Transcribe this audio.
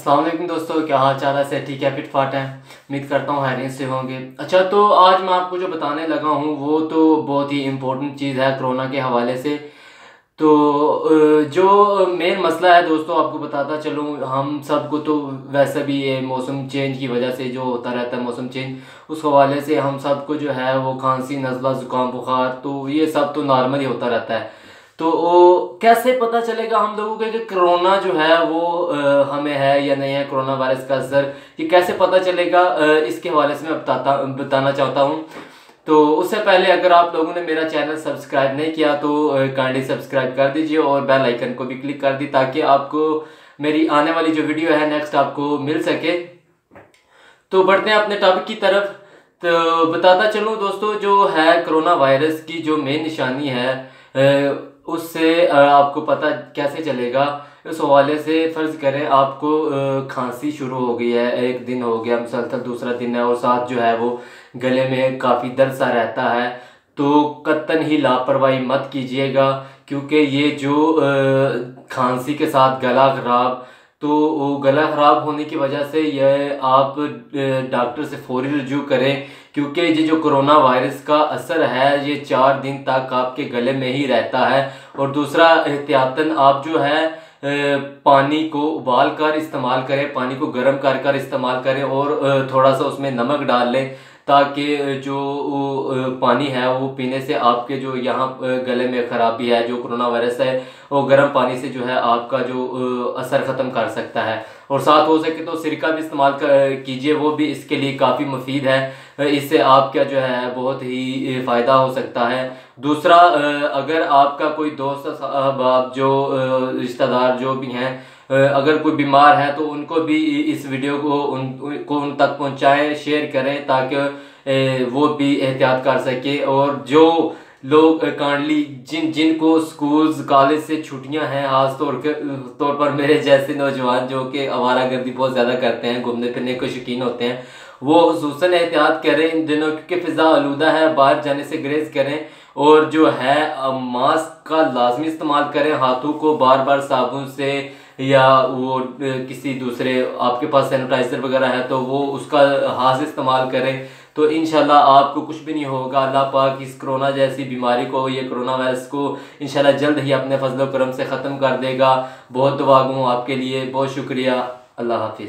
السلام علیکم دوستو، کیا حال چال ہے؟ سے ٹھیک ہے؟ فاٹ ہے امید کرتا ہوں حیرین سے ہوں گے۔ اچھا تو آج میں آپ کو جو بتانے لگا ہوں، وہ تو بہت ہی امپورٹنٹ چیز ہے کرونا کے حوالے سے۔ تو جو مین مسئلہ ہے دوستو، آپ کو بتاتا چلوں۔ ہم سب کو تو ویسے بھی یہ موسم چینج کی وجہ سے جو ہوتا رہتا ہے، موسم چینج اس حوالے سے ہم سب کو جو ہے وہ کھانسی، نزلہ، زکام، بخار، تو یہ سب تو نارمل ہی ہوتا رہتا ہے۔ تو کیسے پتہ چلے گا ہم لوگوں کے کہ کرونا جو ہے وہ ہمیں ہے یا نہیں ہے، کرونا وائرس کا اثر یہ کیسے پتہ چلے گا؟ اس کے حوالے سے میں بتاتا، بتانا چاہتا ہوں۔ تو اس سے پہلے اگر آپ لوگوں نے میرا چینل سبسکرائب نہیں کیا تو کائنڈلی سبسکرائب کر دیجیے اور بیل آئیکن کو بھی کلک کر دی تاکہ آپ کو میری آنے والی جو ویڈیو ہے نیکسٹ آپ کو مل سکے۔ تو بڑھتے ہیں اپنے ٹاپک کی طرف۔ تو بتاتا چلوں دوستو، جو ہے کرونا وائرس کی جو مین نشانی ہے اس سے آپ کو پتہ کیسے چلے گا؟ اس حوالے سے فرض کریں آپ کو کھانسی شروع ہو گئی ہے، ایک دن ہو گیا، مسلسل دوسرا دن ہے، اور ساتھ جو ہے وہ گلے میں کافی درد سا رہتا ہے۔ تو قطن ہی لاپرواہی مت کیجیے گا، کیونکہ یہ جو کھانسی کے ساتھ گلا خراب تو گلا خراب ہونے کی وجہ سے یہ آپ ڈاکٹر سے فوری رجوع کریں، کیونکہ یہ جو کرونا وائرس کا اثر ہے، یہ چار دن تک آپ کے گلے میں ہی رہتا ہے۔ اور دوسرا، احتیاطاً آپ جو ہے پانی کو ابال کر استعمال کریں، پانی کو گرم کر کر استعمال کریں اور تھوڑا سا اس میں نمک ڈال لیں۔ تاکہ جو پانی ہے وہ پینے سے آپ کے جو یہاں گلے میں خرابی ہے، جو کرونا وائرس ہے، وہ گرم پانی سے جو ہے آپ کا جو اثر ختم کر سکتا ہے۔ اور ساتھ ہو سکے تو سرکہ بھی استعمال کیجیے، وہ بھی اس کے لیے کافی مفید ہے۔ اس سے آپ کا جو ہے بہت ہی فائدہ ہو سکتا ہے۔ دوسرا اگر آپ کا کوئی دوست صاحب جو رشتہ دار جو بھی ہیں اگر کوئی بیمار ہے تو ان کو بھی اس ویڈیو کو ان کو ان تک پہنچائیں، شیئر کریں تاکہ وہ بھی احتیاط کر سکے۔ اور جو لوگ کانڈلی جن جن کو سکولز، کالج سے چھٹیاں ہیں، خاص طور کے، طور پر میرے جیسے نوجوان جو کہ آوارہ گردی بہت زیادہ کرتے ہیں، گھومنے پھرنے کے شکین ہوتے ہیں، وہ خصوصاً احتیاط کریں ان دنوں کیونکہ فضا آلودہ ہے، باہر جانے سے گریز کریں، اور جو ہے، ماسک کا لازمی استعمال کریں، ہاتھوں کو بار بار صابن سے یا وہ کسی دوسرے، آپ کے پاس سینیٹائزر وغیرہ ہے تو وہ اس کا ہاتھ استعمال کریں۔ تو انشاءاللہ آپ کو کچھ بھی نہیں ہوگا۔ اللہ پاک اس کرونا جیسی بیماری کو، یہ کرونا وائرس کو انشاءاللہ جلد ہی اپنے فضل و کرم سے ختم کر دے گا۔ بہت دعا گوں آپ کے لیے۔ بہت شکریہ۔ اللہ حافظ۔